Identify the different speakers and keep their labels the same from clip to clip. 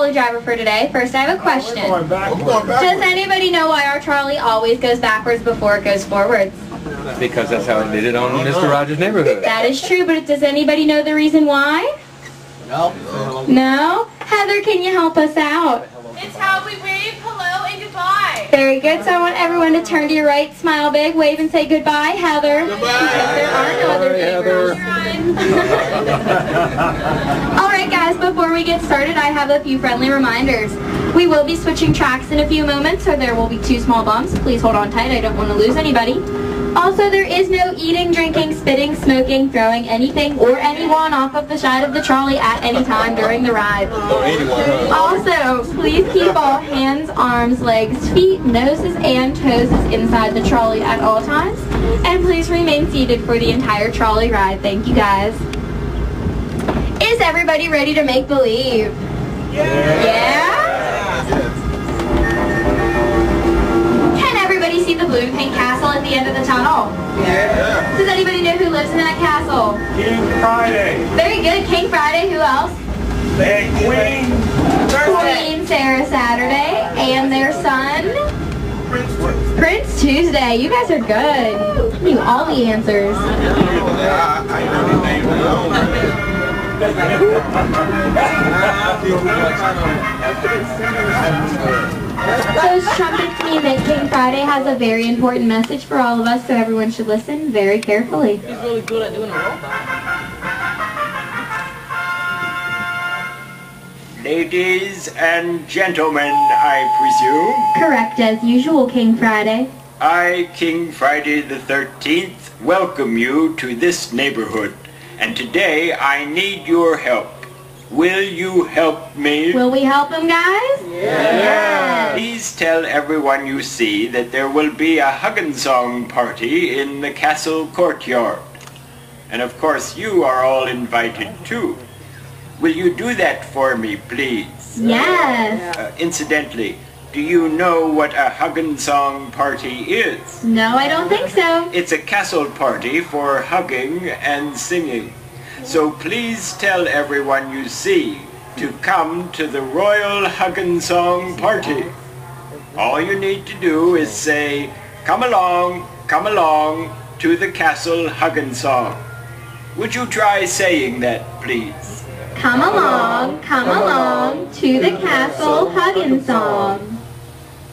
Speaker 1: trolley driver for today. First, I have a question.
Speaker 2: We're going back.
Speaker 1: Does anybody know why our trolley always goes backwards before it goes forwards?
Speaker 3: Because that's how they did it on Mr. Rogers' Neighborhood.
Speaker 1: That is true, but does anybody know the reason why?
Speaker 2: No.
Speaker 1: No? Heather, can you help us out?
Speaker 4: It's how we wave hello goodbye.
Speaker 1: Very good. So I want everyone to turn to your right, smile big, wave, and say goodbye, Heather. Because there are no other neighbors. All right, guys, before we get started, I have a few friendly reminders. We will be switching tracks in a few moments, so there will be two small bumps. Please hold on tight. I don't want to lose anybody. Also, there is no eating, drinking, spitting, smoking, throwing anything or anyone off of the side of the trolley at any time during the ride. Also, please keep all hands, arms, legs, feet, noses, and toes inside the trolley at all times. And please remain seated for the entire trolley ride. Thank you guys. Is everybody ready to make believe? Yeah? Can see the blue and pink castle at the end of the tunnel?
Speaker 2: Yeah.
Speaker 1: Does anybody know who lives in that castle?
Speaker 2: King Friday.
Speaker 1: Very good. King Friday. Who else?
Speaker 2: Big Queen.
Speaker 1: Queen Sara Saturday. And their son? Prince Tuesday. You guys are good. You knew all the answers. Those trumpets mean that King Friday has a very important message for all of us, so everyone should listen very carefully.
Speaker 4: He's really good at doing a robot.
Speaker 5: Ladies and gentlemen, I presume,
Speaker 1: Correct as usual, King Friday.
Speaker 5: I, King Friday the 13th, welcome you to this neighborhood. And today I need your help. Will you help me?
Speaker 1: Will we help him, guys? Yes.
Speaker 5: Please tell everyone you see that there will be a Huggin Song party in the castle courtyard. And of course you are all invited too. Will you do that for me, please?
Speaker 1: Yes.
Speaker 5: Uh, incidentally, do you know what a Huggin Song party is?
Speaker 1: No, I don't think so.
Speaker 5: It's a castle party for hugging and singing. So please tell everyone you see to come to the Royal Huggin Song Party. All you need to do is say, come along, come along to the castle Huggin Song. Would you try saying that, please?
Speaker 1: Come along, come along to the castle huggin' song.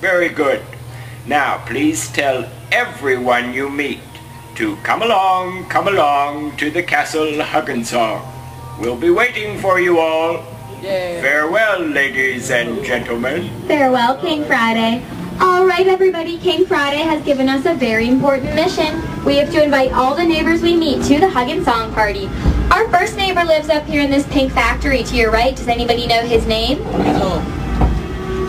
Speaker 5: Very good. Now please tell everyone you meet to come along, come along to the castle Huggin Song. We'll be waiting for you all. Farewell, ladies and gentlemen.
Speaker 1: Farewell, King Friday. All right, everybody, King Friday has given us a very important mission. We have to invite all the neighbors we meet to the Huggin' Song Party. Our first neighbor lives up here in this pink factory to your right. Does anybody know his name?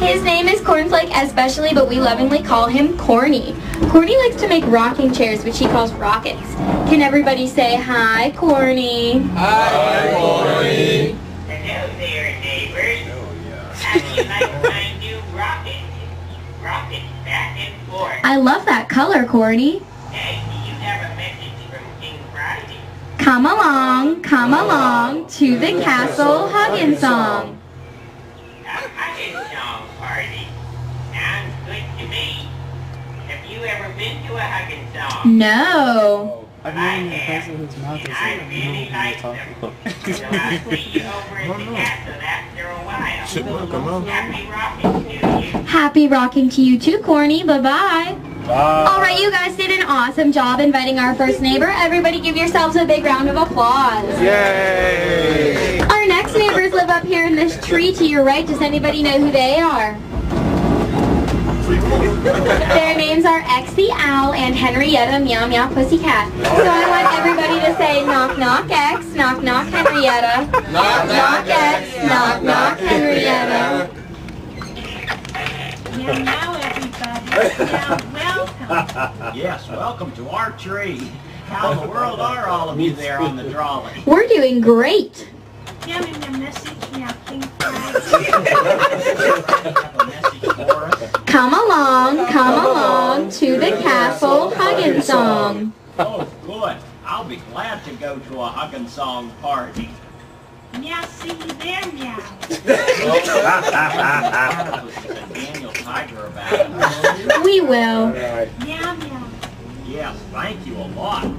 Speaker 1: His name is Cornflake S. Pecially, but we lovingly call him Corny. Corny likes to make rocking chairs, which he calls rockets. Can everybody say hi, Corny? Hi, Corny.
Speaker 6: Hello there, neighbors. How do you like my new rocket? Rocket back and forth.
Speaker 1: I love that color, Corny.
Speaker 6: Hey, you have a message from King Friday?
Speaker 1: Come along, come along to the castle huggin' song.
Speaker 6: A Huggin Song party. Sounds good to me. Have you ever been to a Huggin Song?
Speaker 1: No.
Speaker 6: I have. And I really like them. So I'll see you over at the castle after a while. Happy rocking to you.
Speaker 1: Happy rocking to you too, Corny. Bye-bye. All right, you guys did an awesome job inviting our first neighbor. Everybody give yourselves a big round of applause.
Speaker 2: Yay!
Speaker 1: Our next neighbors live up here in this tree to your right. Does anybody know who they are? Their names are X the Owl and Henrietta Meow Meow Pussycat. So I want everybody to say knock knock X, knock knock Henrietta, knock knock X, knock knock Henrietta.
Speaker 4: And now everybody, now welcome.
Speaker 7: Yes, welcome to our tree. How in the world are all of you there on the trolley?
Speaker 1: We're doing great.
Speaker 4: Give me the message now, King
Speaker 1: Come along, come along to the castle huggin' song.
Speaker 7: Oh, good. I'll be glad to go to a Huggin Song party.
Speaker 4: Meow, see you there, meow.
Speaker 7: Daniel Tiger about.
Speaker 1: We will.
Speaker 4: Meow, meow.
Speaker 7: Yes, thank you a lot.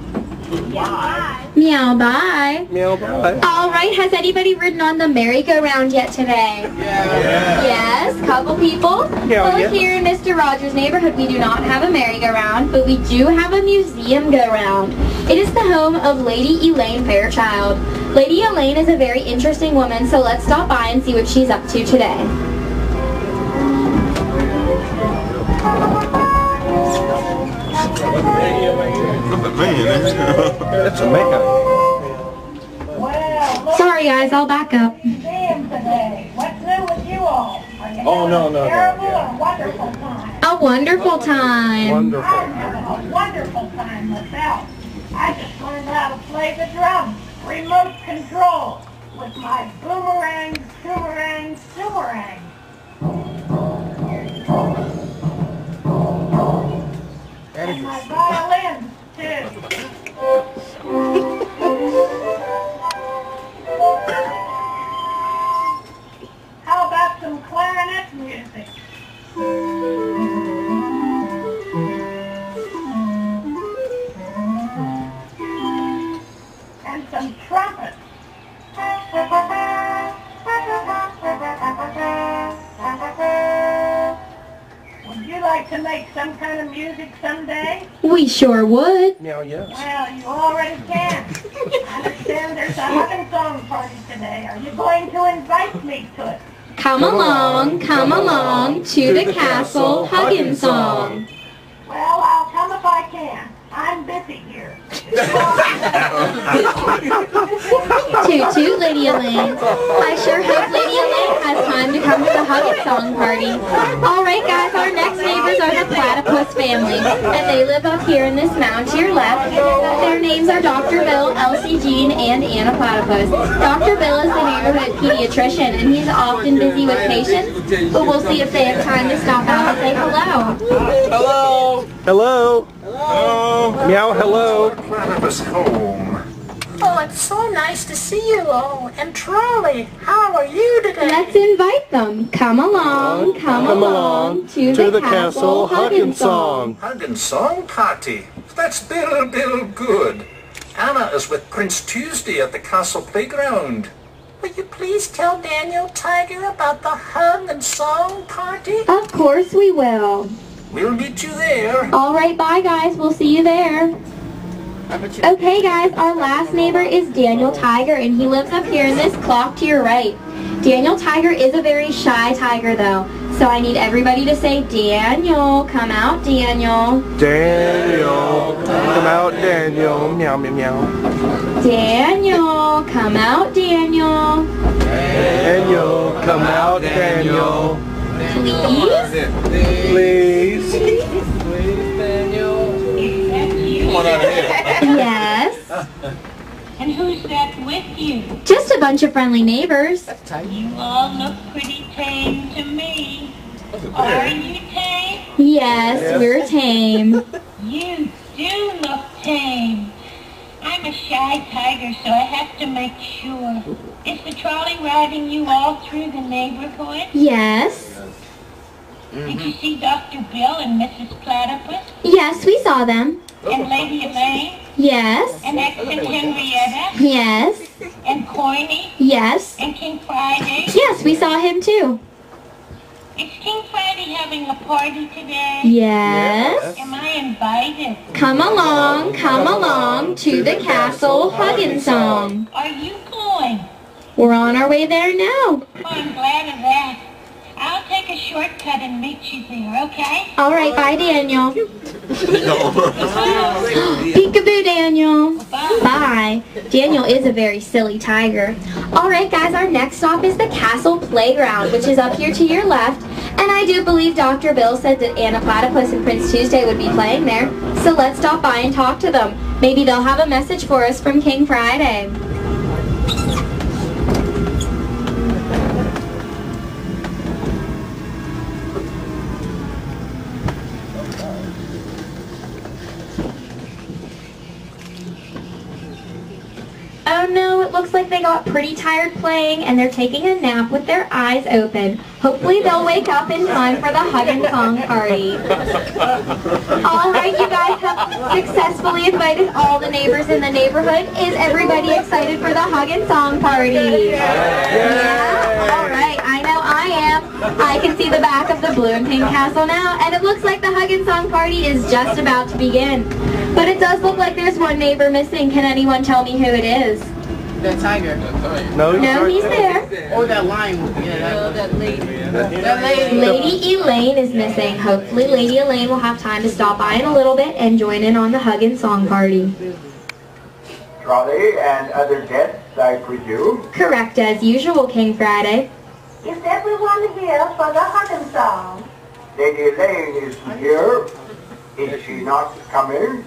Speaker 4: Yeah, bye.
Speaker 1: Meow, bye.
Speaker 2: Meow bye.
Speaker 1: All right, has anybody ridden on the merry-go-round yet today? Yes, couple people.
Speaker 2: Yeah,
Speaker 1: well,
Speaker 2: yeah.
Speaker 1: here in Mr. Rogers' neighborhood, we do not have a merry-go-round, but we do have a museum go-round. It is the home of Lady Elaine Fairchilde. Lady Elaine is a very interesting woman, so let's stop by and see what she's up to today.
Speaker 2: That's a makeup.
Speaker 1: Sorry, guys, I'll back up.
Speaker 4: at the museum today. What's new with you all? Are you
Speaker 2: Oh, no, no,
Speaker 4: a
Speaker 2: no,
Speaker 4: terrible
Speaker 2: yeah.
Speaker 4: or wonderful time?
Speaker 1: A wonderful time.
Speaker 2: Wonderful.
Speaker 4: I'm having a wonderful time myself. I just learned how to play the drums, remote control, with my boomerang, boomerang, boomerang. And my violin, too.
Speaker 1: Sure would.
Speaker 2: Meow yes.
Speaker 4: Well, you already can. I understand there's a hugging song party today. Are you going to invite me to it?
Speaker 1: Come along, come along to the castle hugging song.
Speaker 4: Well, I'll come if I can. I'm busy here.
Speaker 1: Toot toot, Lady Elaine. I sure hope Lady Elaine has time to come to the Huggin' Song party. All right, guys, our next family, and they live up here in this mound to your left. Their names are Dr. Bill, Elsie Jean, and Anna Platypus. Dr. Bill is the neighborhood pediatrician, and he's often busy with patients, but we'll see if they have time to stop out and say hello.
Speaker 2: Hello. Hello. Hello. Meow hello.
Speaker 8: Platypus home.
Speaker 4: Oh, it's so nice to see you all. And Trolley, how are you today?
Speaker 1: Let's invite them. Come along, oh, come,
Speaker 2: Come
Speaker 1: along,
Speaker 2: along
Speaker 1: to, the, castle hugging song.
Speaker 8: Hugging song party. That's Bill Bill Good. Anna is with Prince Tuesday at the castle playground.
Speaker 4: Will you please tell Daniel Tiger about the hug and song party?
Speaker 1: Of course we will.
Speaker 8: We'll meet you there.
Speaker 1: All right, bye guys. We'll see you there. Okay, guys, our last neighbor is Daniel Tiger, and he lives up here in this clock to your right. Daniel Tiger is a very shy tiger, though, so I need everybody to say, Daniel, come out, Daniel.
Speaker 2: Daniel. Come out, Daniel. Meow meow meow.
Speaker 1: Daniel, come out, Daniel.
Speaker 2: Daniel. Come out, Daniel.
Speaker 1: Please?
Speaker 2: Please.
Speaker 1: Yes.
Speaker 9: And who's that with you?
Speaker 1: Just a bunch of friendly neighbors.
Speaker 9: You all look pretty tame to me. Are you tame?
Speaker 1: Yes, we're tame.
Speaker 9: You do look tame. I'm a shy tiger, so I have to make sure. Is the trolley riding you all through the neighborhood?
Speaker 1: Yes.
Speaker 9: Did you see Dr. Bill and Mrs. Platypus?
Speaker 1: Yes, we saw them.
Speaker 9: And Lady Elaine?
Speaker 1: Yes.
Speaker 9: And X and Henrietta?
Speaker 1: Yes.
Speaker 9: And Corny?
Speaker 1: Yes.
Speaker 9: And King Friday?
Speaker 1: Yes, we saw him too.
Speaker 9: Is King Friday having a party today?
Speaker 1: Yes.
Speaker 9: Am I invited?
Speaker 1: Come along, come along to the castle hugging song.
Speaker 9: Are you going?
Speaker 1: We're on our way there now.
Speaker 9: Oh, I'm glad of that. I'll take a shortcut and meet you there, okay?
Speaker 1: All right, bye, Daniel. Peekaboo, Daniel. Bye. Daniel is a very silly tiger. All right, guys, our next stop is the castle playground, which is up here to your left. And I do believe Dr. Bill said that Anna Platypus and Prince Tuesday would be playing there. So let's stop by and talk to them. Maybe they'll have a message for us from King Friday. It looks like they got pretty tired playing and they're taking a nap with their eyes open. Hopefully they'll wake up in time for the hug and song party. All right, you guys have successfully invited all the neighbors in the neighborhood. Is everybody excited for the hug and song party? Yeah? All right, I know I am. I can see the back of the blue and pink castle now, and it looks like the hug and song party is just about to begin. But it does look like there's one neighbor missing. Can anyone tell me who it is?
Speaker 6: That tiger.
Speaker 2: No,
Speaker 1: No, he's there.
Speaker 6: Or oh, that lion. Yeah, that, lady. That lady.
Speaker 1: Lady Elaine is missing. Hopefully Lady Elaine will have time to stop by in a little bit and join in on the hug and song party.
Speaker 5: Trolley and other guests, I presume.
Speaker 1: Correct as usual, King Friday.
Speaker 4: Is everyone here for the hugging song?
Speaker 5: Lady Elaine is here. Is she not coming?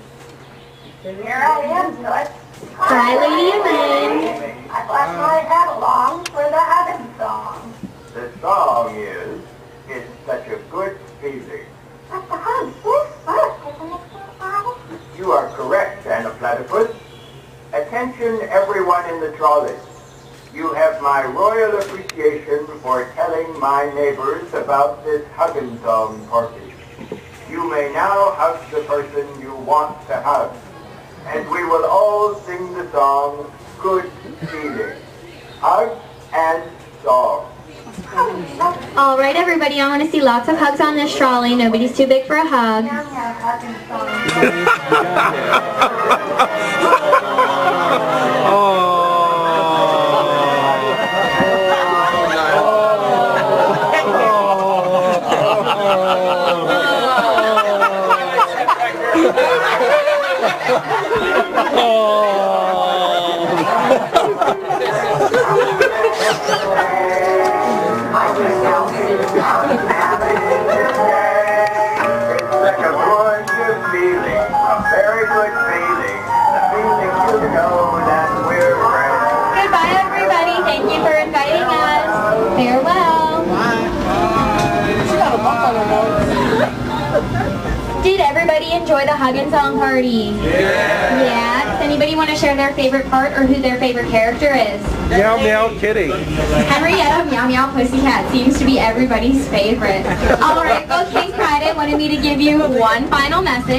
Speaker 4: Here I am, Toots.
Speaker 1: Hi, Lady Elaine.
Speaker 4: I brought my hat along for the hugging song.
Speaker 5: The song is, it's such a good feeling.
Speaker 4: But the first?
Speaker 5: You are correct, Anna Platypus. Attention everyone in the trolley. You have my royal appreciation for telling my neighbors about this hugging song party. You may now hug the person you want to hug. And we will all sing the song, Good Feeling. Hug and song.
Speaker 1: All right, everybody, I want to see lots of hugs on this trolley. Nobody's too big for a hug.
Speaker 4: Now, now, hugging song.
Speaker 5: It's such a good feeling, a very good feeling. The feeling you know that we're friends.
Speaker 1: Goodbye, everybody. Thank you for inviting us. Farewell.
Speaker 6: She got a bump on her nose.
Speaker 1: Did everybody enjoy the hug and song party? Yeah. Yeah? Does anybody want to share their favorite part or who their favorite character is?
Speaker 2: Meow meow kitty.
Speaker 1: Henrietta Meow Meow Pussycat seems to be everybody's favorite. All right, well, King Friday wanted me to give you one final message.